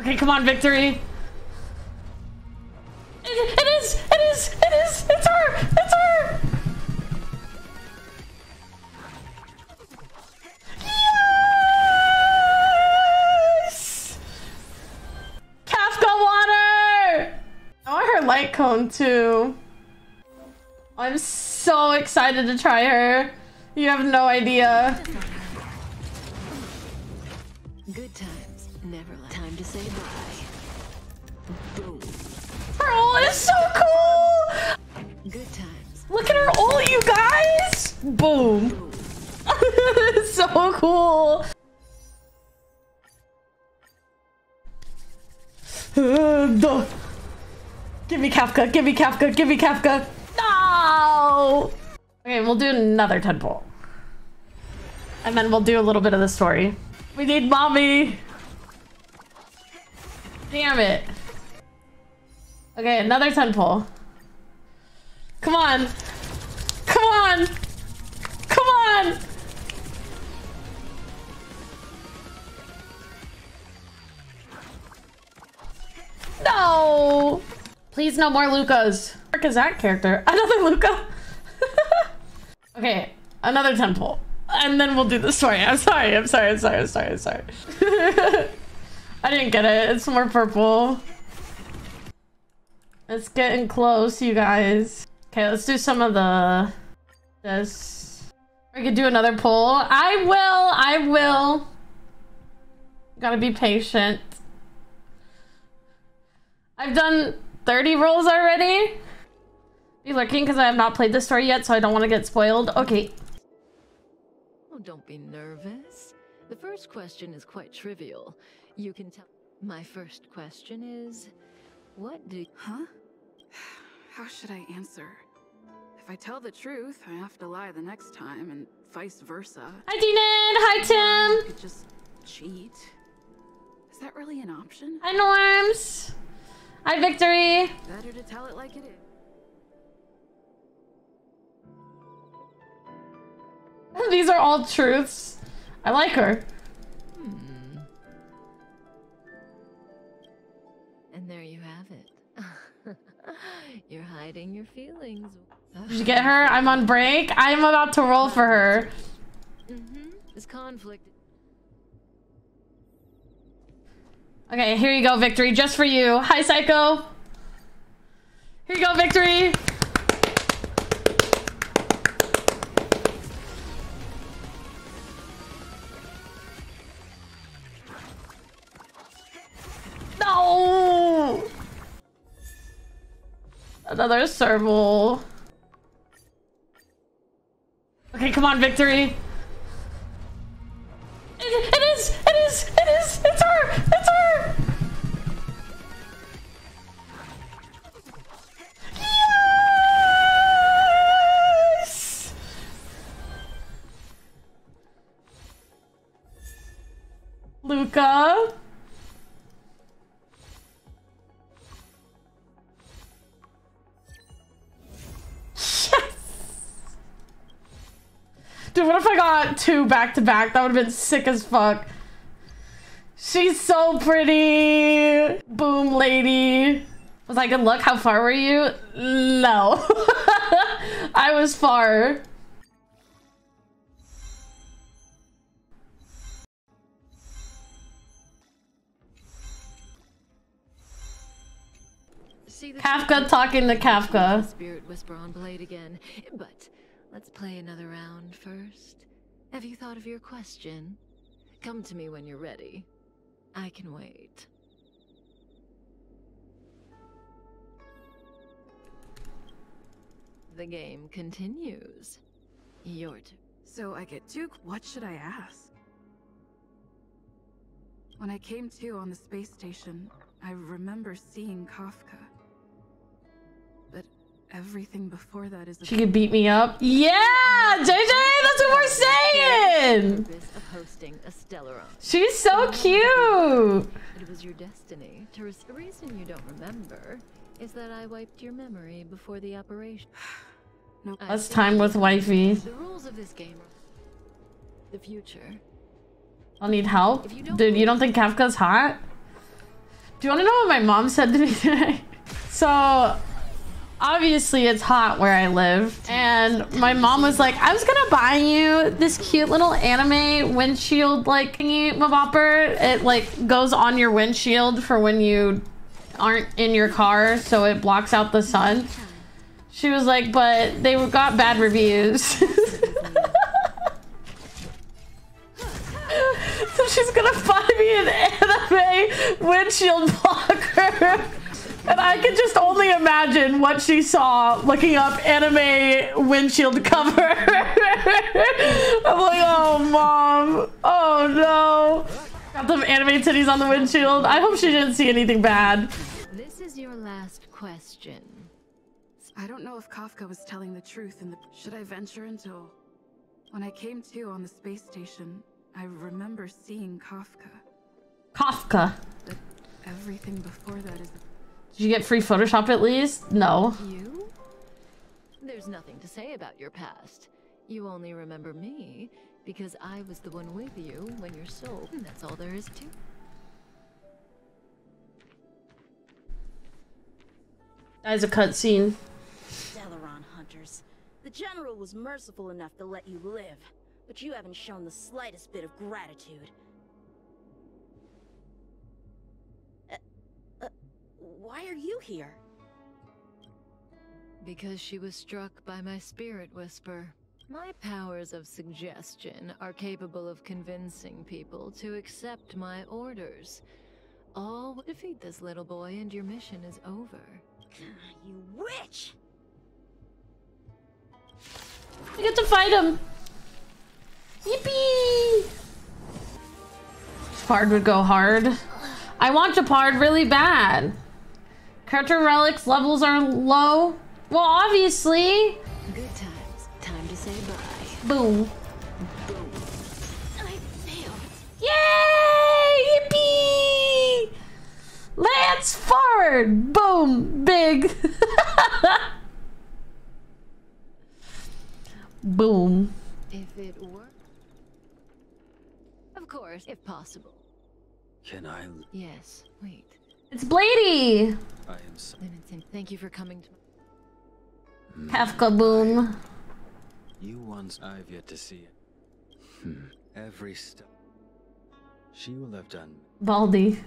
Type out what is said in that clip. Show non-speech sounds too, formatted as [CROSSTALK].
Okay, come on, victory. It, it is! It is! It is! It's her! It's her! Yes! Kafka water! I want her light cone too. I'm so excited to try her. You have no idea. Good times, never last. Time to say bye. Boom. Her ult is so cool! Good times. Look at her ult, you guys! Boom. [LAUGHS] So cool. [SIGHS] Uh. Give me Kafka, give me Kafka, give me Kafka. No! Okay, we'll do another tadpole. And then we'll do a little bit of the story. We need mommy. Damn it. Okay, another tadpole. Come on. Come on. Come on. No! Please no more Lukas. What is that character? [LAUGHS] Another Luka? [LAUGHS] okay, another temple. And then we'll do the story. I'm sorry, I'm sorry, I'm sorry, I'm sorry, I'm sorry. [LAUGHS] I didn't get it. It's more purple. It's getting close, you guys. Okay, let's do some of the... This. We could do another poll. I will, I will. Gotta be patient. I've done 30 rolls already. Be lurking because I have not played this story yet, so I don't want to get spoiled. Okay. Don't be nervous. The first question is quite trivial. You can tell. My first question is, what do? Huh? [SIGHS] How should I answer? If I tell the truth, I have to lie the next time, and vice versa. Hi, Denan. Hi, I Tim. could just cheat. Is that really an option? Hi, Norms. Hi, Victory. Better to tell it like it is. These are all truths. I like her. Hmm. And there you have it. [LAUGHS] You're hiding your feelings. Did you get her? I'm on break. I'm about to roll for her. Mm-hmm. This conflict. Okay, here you go, Victory. Just for you. Hi, Psycho. Here you go, Victory. Another serval. Okay, come on, Victory. It, it is! It is! It is! It's her! It's Dude, what if I got two back to back? That would have been sick as fuck. She's so pretty. Boom, lady. Was I good luck? How far were you? No. [LAUGHS] I was far. See Kafka talking to Kafka. Spirit Whisper on Blade again. But let's play another round first. Have you thought of your question? Come to me when you're ready. I can wait. The game continues. Your turn. So I get two. What should I ask? When I came to on the space station, I remember seeing Kafka. Everything before that is. She could beat me up. Yeah, mm. JJ, that's what we're saying. She's so cute. It was your destiny The reason you don't remember is that I wiped your memory before the operation. [SIGHS] [SIGHS] No, That's time with wifey. The rules of this game the future. I'll need help. Dude, you don't think Kafka's hot? Do you want to know what my mom said to me [LAUGHS] today? So, obviously it's hot where I live. And my mom was like, I was gonna buy you this cute little anime windshield like thingy bopper. It like goes on your windshield for when you aren't in your car so it blocks out the sun. She was like, but they got bad reviews. [LAUGHS] so she's gonna buy me an anime windshield blocker. And I can just only imagine what she saw looking up anime windshield cover. [LAUGHS] I'm like, oh, mom. Oh, no. Got them anime titties on the windshield. I hope she didn't see anything bad. This is your last question. I don't know if Kafka was telling the truth in the. Should I venture into. When I came to on the space station, I remember seeing Kafka. Kafka. But everything before that is. Did you get free Photoshop at least? No. You? There's nothing to say about your past. You only remember me because I was the one with you when your soul. That's all there is to. That is a cutscene. Stellaron hunters. The General was merciful enough to let you live, but you haven't shown the slightest bit of gratitude. Why are you here? Because she was struck by my spirit whisper. My powers of suggestion are capable of convincing people to accept my orders. All would defeat this little boy and your mission is over. Ah, you witch! You get to fight him. Yippee! Gepard would go hard. I want Gepard really bad. Character relics levels are low. Well, obviously. Good times. Time to say bye. Boom. Boom. I failed. Yay! Yippee! Lance forward! Boom! Big. [LAUGHS] Boom. If it were. Of course, if possible. Can I? Yes, wait. It's Blady! I am so. Vincent, thank you for coming to. Kafka boom. You once. I've yet to see it. Hmm. Every step. She will have done. Baldy.